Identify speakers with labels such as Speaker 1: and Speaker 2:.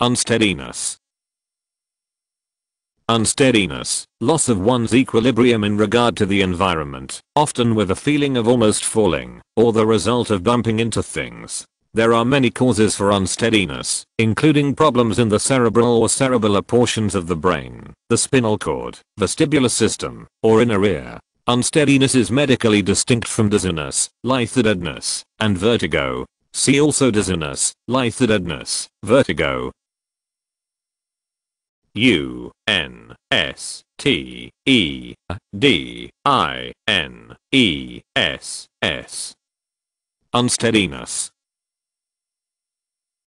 Speaker 1: Unsteadiness. Unsteadiness, loss of one's equilibrium in regard to the environment, often with a feeling of almost falling, or the result of bumping into things. There are many causes for unsteadiness, including problems in the cerebral or cerebellar portions of the brain, the spinal cord, vestibular system, or inner ear. Unsteadiness is medically distinct from dizziness, lightheadedness, and vertigo. See also dizziness, lightheadedness, vertigo, U N S T E D I N E S S. Unsteadiness.